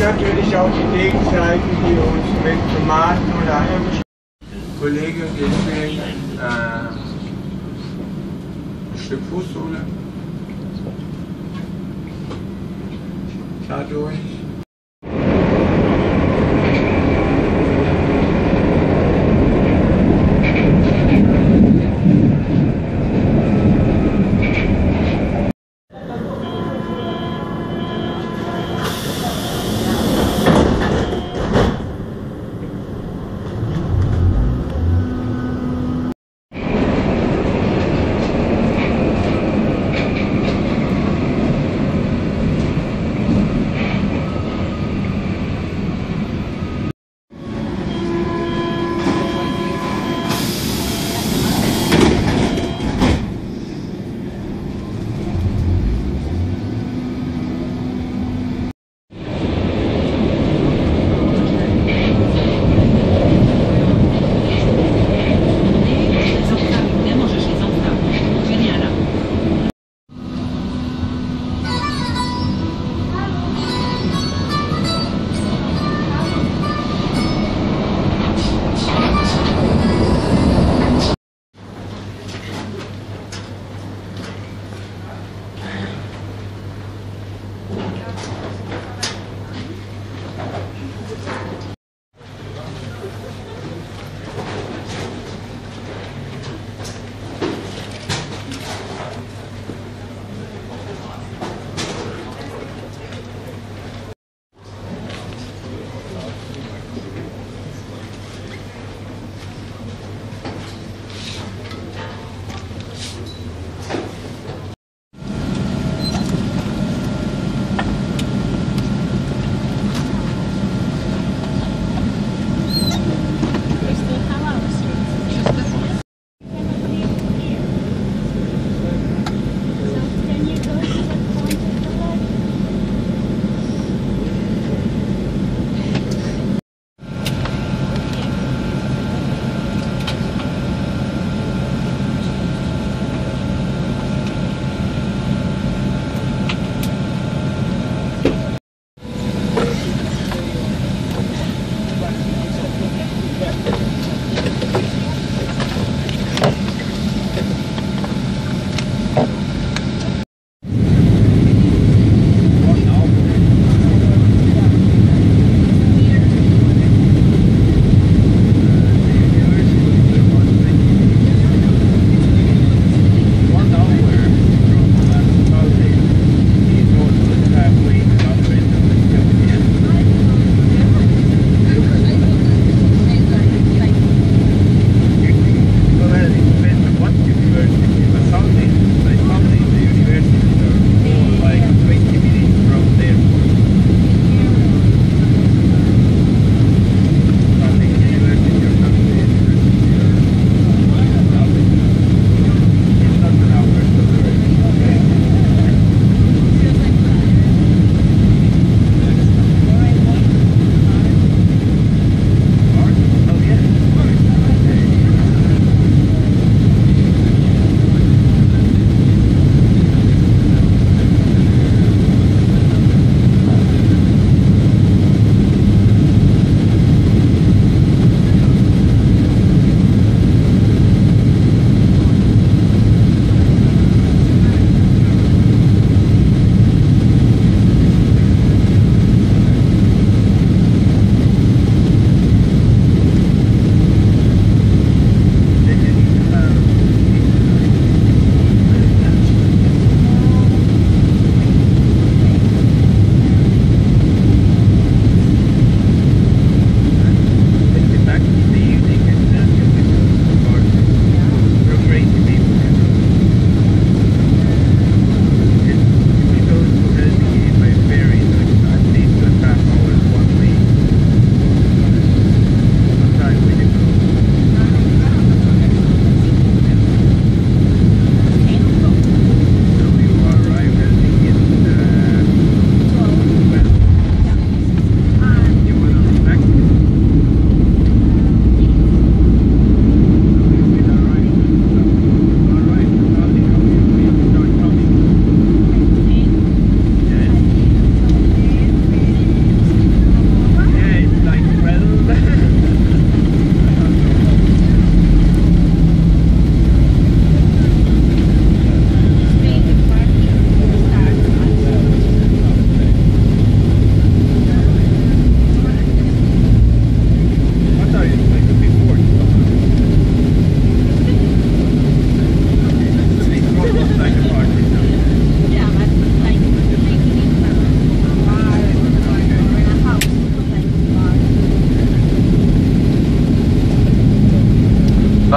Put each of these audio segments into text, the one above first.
natürlich auch die Gegenseite, die uns mit Tomaten oder anderen Kollege deswegen äh, ein Stück Fußsohle dadurch.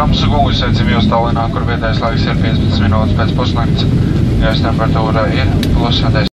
Dāmas un kungi, sveicam jūs Tallinā, kur vietējais laiks ir 15 minūtes pēc pusnakts. Gaisa temperatūra ir plus 10.